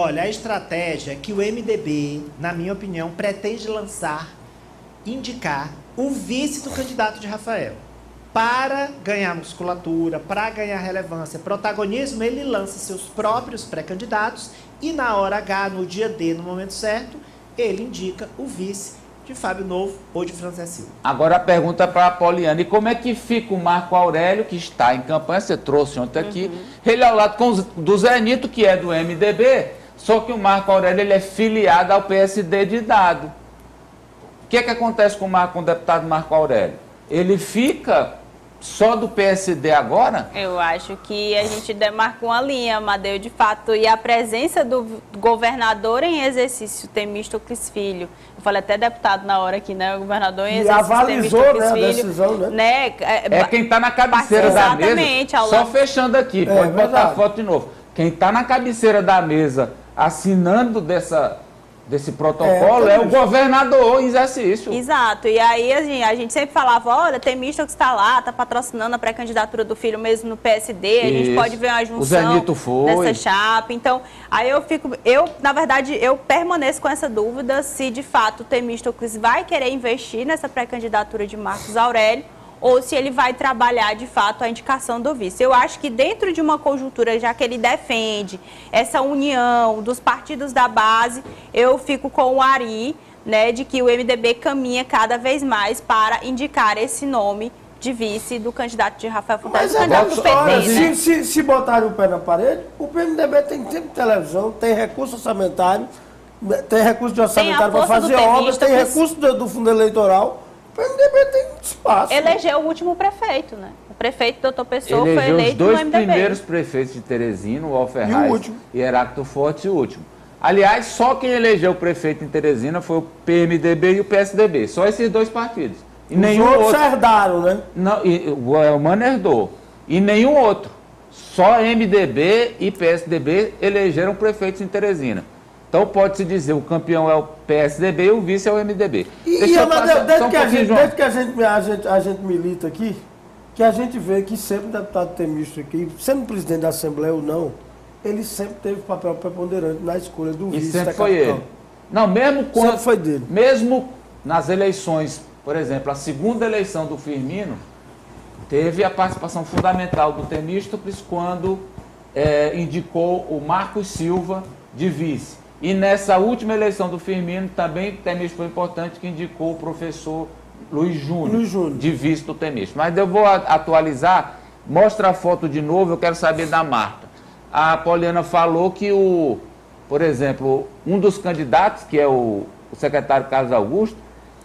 Olha, a estratégia que o MDB, na minha opinião, pretende lançar, indicar o vice do candidato de Rafael. Para ganhar musculatura, para ganhar relevância, protagonismo, ele lança seus próprios pré-candidatos e na hora H, no dia D, no momento certo, ele indica o vice de Fábio Novo ou de Franzé Silva. Agora a pergunta para a Poliana, e como é que fica o Marco Aurélio, que está em campanha, você trouxe ontem aqui, uhum. ele ao lado com, do Zé Nito, que é do MDB, só que o Marco Aurélio ele é filiado ao PSD de dado. O que é que acontece com o, Marco, com o deputado Marco Aurélio? Ele fica só do PSD agora? Eu acho que a gente demarcou uma linha, Madeu, de fato, e a presença do governador em exercício, Temístocles Filho, eu falei até deputado na hora aqui, né, o governador em exercício, e avalizou, né, a decisão, né? né? É, é quem está na cabeceira da mesa, só fechando aqui, é, pode botar a foto de novo, quem está na cabeceira da mesa assinando dessa desse protocolo é, é, o governador em exercício. Exato. E aí assim, a gente sempre falava, olha, tem misto que está lá, está patrocinando a pré-candidatura do filho mesmo no PSD, Isso. a gente pode ver uma junção dessa chapa. Então, aí eu fico, eu, na verdade, eu permaneço com essa dúvida se de fato o Temístocles vai querer investir nessa pré-candidatura de Marcos Aurélio ou se ele vai trabalhar de fato a indicação do vice. Eu acho que dentro de uma conjuntura, já que ele defende essa união dos partidos da base, eu fico com o Ari, né, de que o MDB caminha cada vez mais para indicar esse nome de vice do candidato de Rafael Fonteles, candidato do PT. Olha, né? se, se, se botarem o pé na parede, o PMDB tem tempo de televisão, tem recurso orçamentário, tem recurso de orçamentário para fazer obras, tem recurso do, do fundo eleitoral o MDB tem espaço. Elegeu o último prefeito, né? O prefeito doutor Pessoa Elegeu foi eleito os dois primeiros prefeitos de Teresina, o Alfer e, e Heráclito Forte e o último. Aliás, só quem elegeu o prefeito em Teresina foi o PMDB e o PSDB. Só esses dois partidos. E Os nenhum outros outro... herdaram, né? Não, e, o Elmano herdou. E nenhum outro. Só MDB e PSDB elegeram prefeitos em Teresina. Então pode-se dizer o campeão é o PSDB e o vice é o MDB. E, e Amadeu, desde, um que, a gente, desde que a gente, a, gente, a gente milita aqui, que a gente vê que sempre o deputado Temistro aqui, sendo presidente da Assembleia ou não, ele sempre teve papel preponderante na escolha do vice. E sempre foi capital. ele. Não, mesmo quando. Sempre foi dele. Mesmo nas eleições, por exemplo, a segunda eleição do Firmino, teve a participação fundamental do Temístocles quando é, indicou o Marcos Silva de vice. E nessa última eleição do Firmino, também o Temício foi importante, que indicou o professor Luiz Júnior, de vice do Temício. Mas eu vou atualizar, mostra a foto de novo, eu quero saber da Marta. A Poliana falou que o, por exemplo, um dos candidatos, que é o, o secretário Carlos Augusto,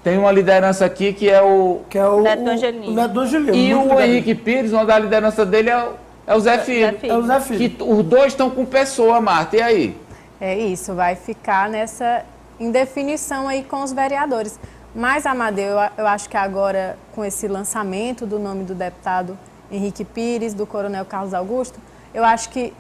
tem uma liderança aqui que é o... Que é o Neto Angelino. O Neto Angelino. E o Henrique Pires, uma da liderança dele é o, é o Zé Filho. É, é o Zé Filho. Que os dois estão com pessoa, Marta. E aí? É isso, vai ficar nessa indefinição aí com os vereadores. Mas, Amadeu, eu, acho que agora, com esse lançamento do nome do deputado Henrique Pires, do coronel Carlos Augusto, eu acho que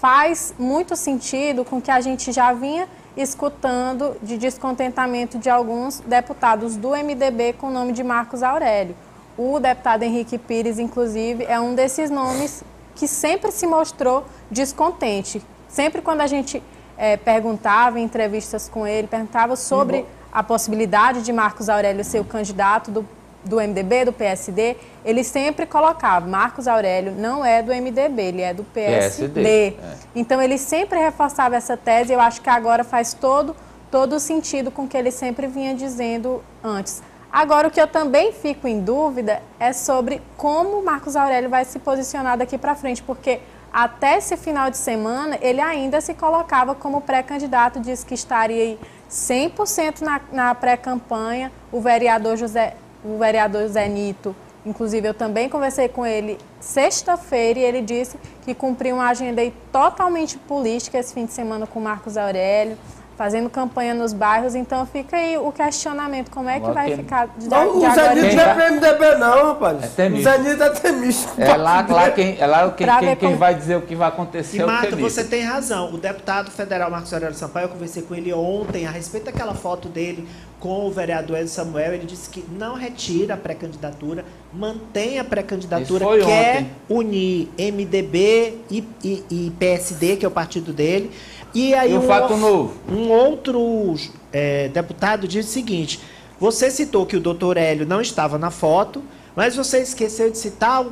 faz muito sentido com que a gente já vinha escutando de descontentamento de alguns deputados do MDB com o nome de Marcos Aurélio. O deputado Henrique Pires, inclusive, é um desses nomes que sempre se mostrou descontente. Sempre quando a gente é, perguntava em entrevistas com ele, perguntava sobre a possibilidade de Marcos Aurélio ser o candidato do, do MDB, do PSD, ele sempre colocava, Marcos Aurélio não é do MDB, ele é do PSD. PSD. É. Então ele sempre reforçava essa tese, eu acho que agora faz todo, todo o sentido com o que ele sempre vinha dizendo antes. Agora, o que eu também fico em dúvida é sobre como Marcos Aurélio vai se posicionar daqui para frente, porque até esse final de semana, ele ainda se colocava como pré-candidato, disse que estaria 100% na, na pré-campanha. O vereador José, o vereador José Nito, inclusive eu também conversei com ele sexta-feira e ele disse que cumpriu uma agenda totalmente política esse fim de semana com Marcos Aurélio fazendo campanha nos bairros, então fica aí o questionamento, como é que vai tem... ficar de, não, de O Zé Nito não é PMDB não, rapaz. É o Zé Nito é temista. É lá, lá, quem, é lá quem, quem, quem vai dizer o que vai acontecer. E é Marta, você tem razão. O deputado federal Marcos Aurélio Sampaio, eu conversei com ele ontem a respeito daquela foto dele com o vereador Edson Samuel, ele disse que não retira a pré-candidatura, mantém a pré-candidatura, quer ontem. unir MDB e, e, e PSD, que é o partido dele, E aí e um, fato novo? Um outro é, deputado disse o seguinte: você citou que o doutor Hélio não estava na foto, mas você esqueceu de citar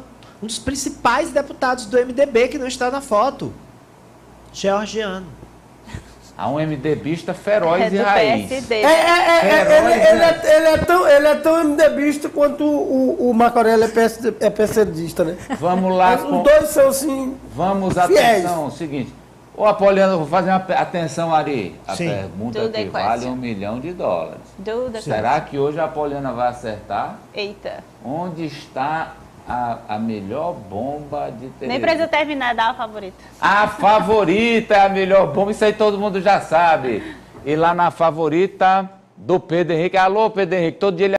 um dos principais deputados do MDB que não está na foto. Georgiano. Há um MDBista feroz é e raiz. É, é, é, é ele, ele, é, ele, é tão, ele é tão MDBista quanto o, o é, PSD, é PCDista, né? Vamos lá. Os com... dois são assim. Vamos, fiéis. atenção, o seguinte. Ô Apoliano, vou fazer uma atenção, Ari. A Sim. pergunta que vale um milhão de dólares. Será que hoje a Apoliana vai acertar? Eita. Onde está a, a melhor bomba de Teresina. Nem precisa terminar, dá a favorita. A favorita é a melhor bomba, isso aí todo mundo já sabe. E lá na favorita do Pedro Henrique, alô Pedro Henrique, todo dia ele